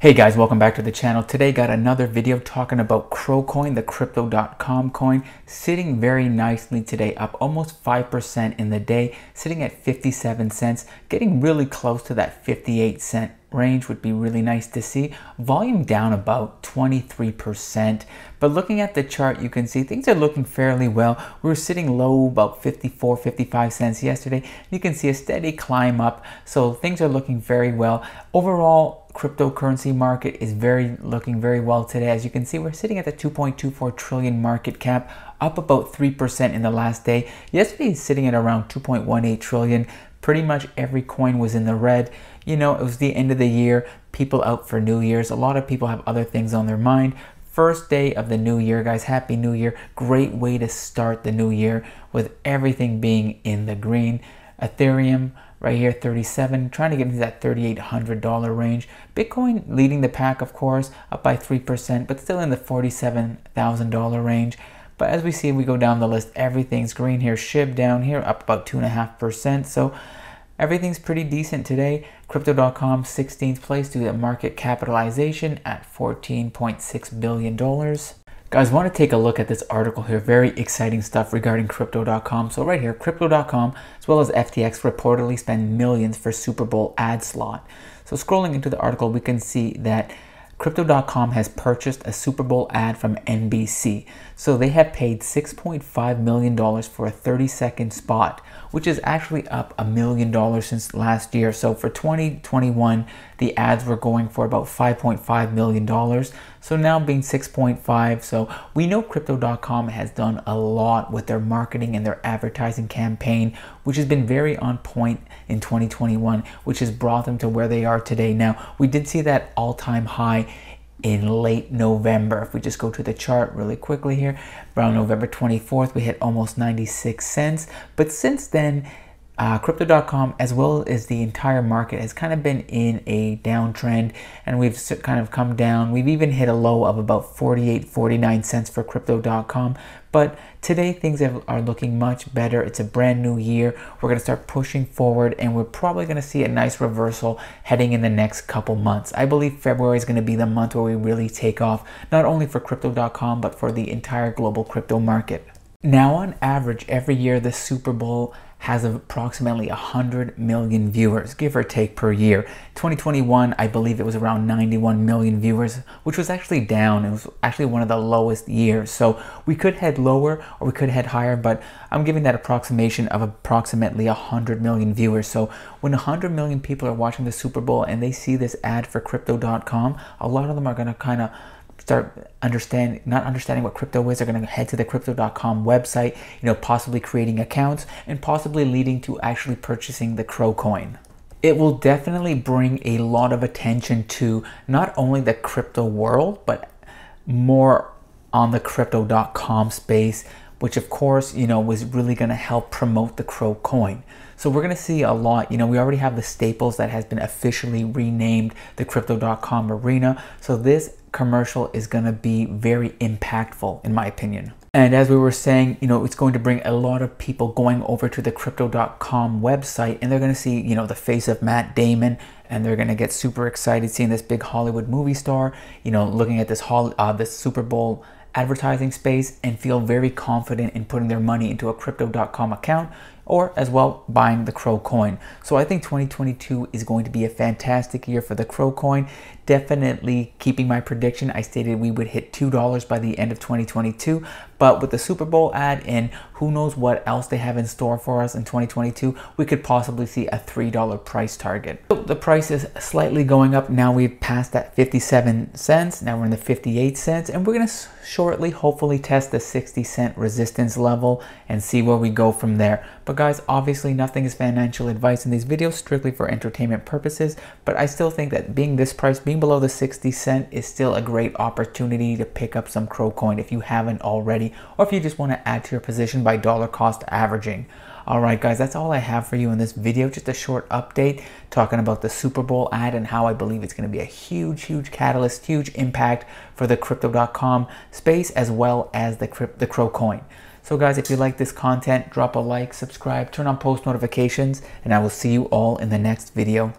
Hey guys, welcome back to the channel. Today got another video talking about CRO coin, the crypto.com coin, sitting very nicely today, up almost 5% in the day, sitting at 57 cents, getting really close to that 58 cent range would be really nice to see. Volume down about 23%, but looking at the chart, you can see things are looking fairly well. We were sitting low about 54, 55 cents yesterday. You can see a steady climb up, so things are looking very well. Overall, cryptocurrency market is very looking very well today. As you can see, we're sitting at the 2.24 trillion market cap, up about 3% in the last day. Yesterday, sitting at around 2.18 trillion. Pretty much every coin was in the red. You know, it was the end of the year, people out for New Year's. A lot of people have other things on their mind. First day of the new year, guys. Happy New Year. Great way to start the new year with everything being in the green. Ethereum right here 37 trying to get into that $3800 range bitcoin leading the pack of course up by 3% but still in the $47,000 range but as we see, we go down the list, everything's green here. SHIB down here, up about 2.5%. So everything's pretty decent today. Crypto.com 16th place due to market capitalization at $14.6 billion. Guys, want to take a look at this article here. Very exciting stuff regarding Crypto.com. So right here, Crypto.com as well as FTX reportedly spend millions for Super Bowl ad slot. So scrolling into the article, we can see that Crypto.com has purchased a Super Bowl ad from NBC. So they have paid $6.5 million for a 30 second spot, which is actually up a million dollars since last year. So for 2021, the ads were going for about $5.5 million. So now being 6.5. So we know Crypto.com has done a lot with their marketing and their advertising campaign, which has been very on point in 2021, which has brought them to where they are today. Now, we did see that all time high in late November. If we just go to the chart really quickly here, around November 24th, we hit almost 96 cents. But since then, uh, Crypto.com, as well as the entire market, has kind of been in a downtrend and we've kind of come down. We've even hit a low of about 48, 49 cents for Crypto.com. But today things have, are looking much better. It's a brand new year. We're going to start pushing forward and we're probably going to see a nice reversal heading in the next couple months. I believe February is going to be the month where we really take off, not only for Crypto.com, but for the entire global crypto market. Now, on average, every year the Super Bowl has approximately 100 million viewers, give or take per year. 2021, I believe it was around 91 million viewers, which was actually down. It was actually one of the lowest years. So we could head lower or we could head higher, but I'm giving that approximation of approximately 100 million viewers. So when 100 million people are watching the Super Bowl and they see this ad for crypto.com, a lot of them are going to kind of start understand not understanding what crypto is, they're going to head to the crypto.com website, you know, possibly creating accounts and possibly leading to actually purchasing the CRO coin. It will definitely bring a lot of attention to not only the crypto world, but more on the crypto.com space, which of course, you know, was really going to help promote the CRO coin. So we're going to see a lot. You know, we already have the Staples that has been officially renamed the crypto.com arena. So this commercial is going to be very impactful in my opinion. And as we were saying, you know, it's going to bring a lot of people going over to the crypto.com website and they're going to see, you know, the face of Matt Damon and they're going to get super excited seeing this big Hollywood movie star, you know, looking at this hol- uh, this Super Bowl advertising space and feel very confident in putting their money into a crypto.com account or as well buying the CRO coin. So I think 2022 is going to be a fantastic year for the CRO coin. Definitely keeping my prediction. I stated we would hit $2 by the end of 2022, but with the Super Bowl ad and who knows what else they have in store for us in 2022, we could possibly see a $3 price target. So the price is slightly going up. Now we've passed that 57 cents. Now we're in the 58 cents and we're going to shortly hopefully test the 60 cent resistance level and see where we go from there. But guys, obviously nothing is financial advice in these videos, strictly for entertainment purposes, but I still think that being this price, being below the 60 cent is still a great opportunity to pick up some CRO coin if you haven't already, or if you just want to add to your position by dollar cost averaging. Alright guys, that's all I have for you in this video. Just a short update talking about the Super Bowl ad and how I believe it's going to be a huge, huge catalyst, huge impact for the Crypto.com space as well as the, the CRO coin. So guys, if you like this content, drop a like, subscribe, turn on post notifications, and I will see you all in the next video.